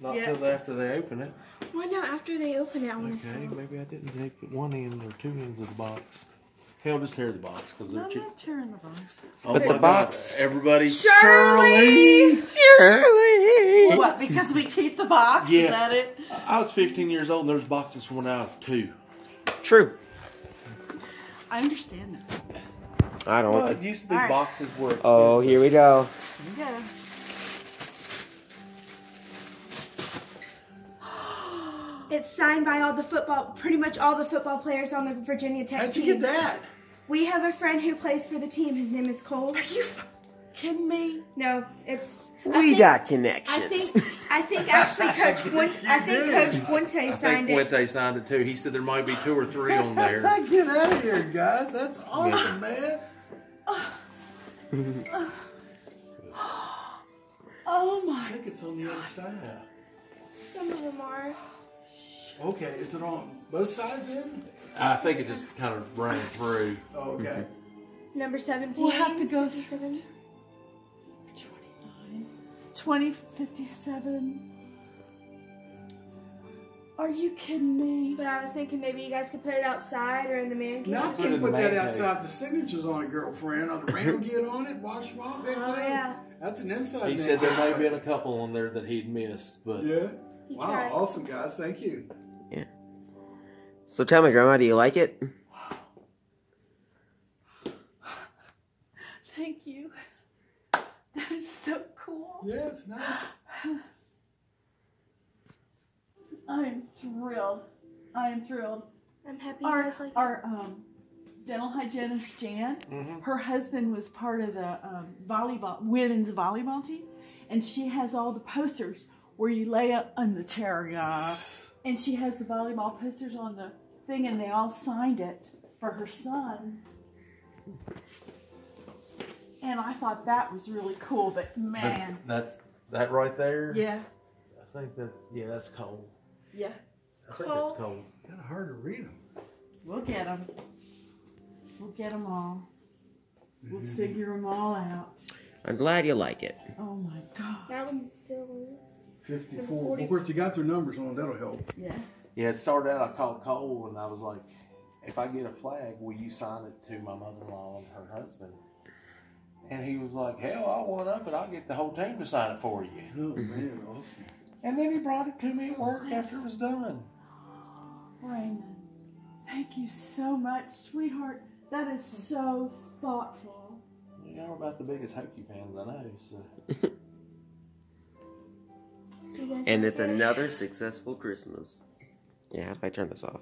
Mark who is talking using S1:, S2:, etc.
S1: Not
S2: Yeah.
S1: till after they open it.
S3: Why not after they open it? I want to
S1: Okay,
S3: tell.
S1: maybe I didn't take one end or two ends of the box. Hell, just tear the box because they're
S2: I'm not tearing the box.
S1: Oh
S4: But
S1: my
S4: the
S1: God,
S4: box-
S1: Everybody.
S3: Shirley!
S4: Shirley!
S2: What? Because we keep the box?
S1: Yeah.
S2: Is that it?
S1: I was 15 years old and there's boxes from when I was two.
S4: True.
S2: I understand that.
S4: I don't.
S1: Well, it used to be
S2: All right.
S1: boxes were expensive.
S4: oh, here we go.
S2: Yeah.
S3: It's signed by all the football, pretty much all the football players on the Virginia Tech
S5: How'd
S3: team.
S5: you get that?
S3: We have a friend who plays for the team. His name is Cole.
S2: Are you kidding me?
S3: No, it's.
S4: We
S3: think-
S4: got
S3: I
S4: connections.
S3: think. I think actually Coach Fuente. I think Coach Fuente
S1: I think
S3: signed it.
S1: Fuente signed it too. He said there might be two or three on there.
S5: Get out of here, guys. That's awesome, man.
S2: Oh my.
S5: I
S2: my.
S5: think it's on the other side.
S3: Some of them are.
S5: Okay, is it on both sides then?
S1: I think it just kind of ran through.
S5: Oh, okay. Mm-hmm.
S3: Number seventeen.
S2: We'll have to go through-
S3: 57.
S2: 29. 2057. Are you kidding me?
S3: But I was thinking maybe you guys could put it outside or in the man cave.
S5: Now I
S1: Put it in
S5: can't put that
S1: man cave.
S5: outside. The signatures on it, girlfriend. Are the rain will get on it, wash them off.
S3: Oh yeah.
S5: That's an inside.
S1: He
S5: man.
S1: said there may have been a couple on there that he'd missed, but
S5: Yeah.
S3: You
S5: Wow,
S3: tried.
S5: awesome, guys. Thank you.
S4: So tell me, Grandma, do you like it?
S2: Thank you. That is so cool.
S5: Yes, nice.
S2: I'm thrilled. I am thrilled.
S3: I'm happy you
S2: Our,
S3: guys like it.
S2: our um, dental hygienist Jan,
S1: Mhm.
S2: her husband was part of the um, volleyball women's volleyball team, and she has all the posters where you lay up on the chair, yeah. And she has the volleyball posters on the thing, and they all signed it for her son. And I thought that was really cool, but
S1: but
S2: man,
S1: that's that right there.
S2: yeah,
S1: I think that yeah, that's cold.
S2: yeah,
S1: I think that's cold.
S5: Kind of hard to read them.
S2: we'll get them. We'll get them all. We'll mm-hmm. figure them all out.
S4: I'm glad you like it.
S2: Oh my God.
S3: That one's still.
S5: 54. Well, of course, you got their numbers on. That'll help.
S2: Yeah.
S1: Yeah, it started out. I called Cole and I was like, "If I get a flag, will you sign it to my mother-in-law and her husband?" And he was like, "Hell, I'll one up and I'll get the whole team to sign it for you."
S5: Oh, man, awesome.
S1: And then he brought it to me at work after it was done.
S2: Raymond, thank you so much, sweetheart. That is so thoughtful.
S1: You know about the biggest Hokie fans I know. So.
S4: And it's another successful Christmas. Yeah, how do I turn this off?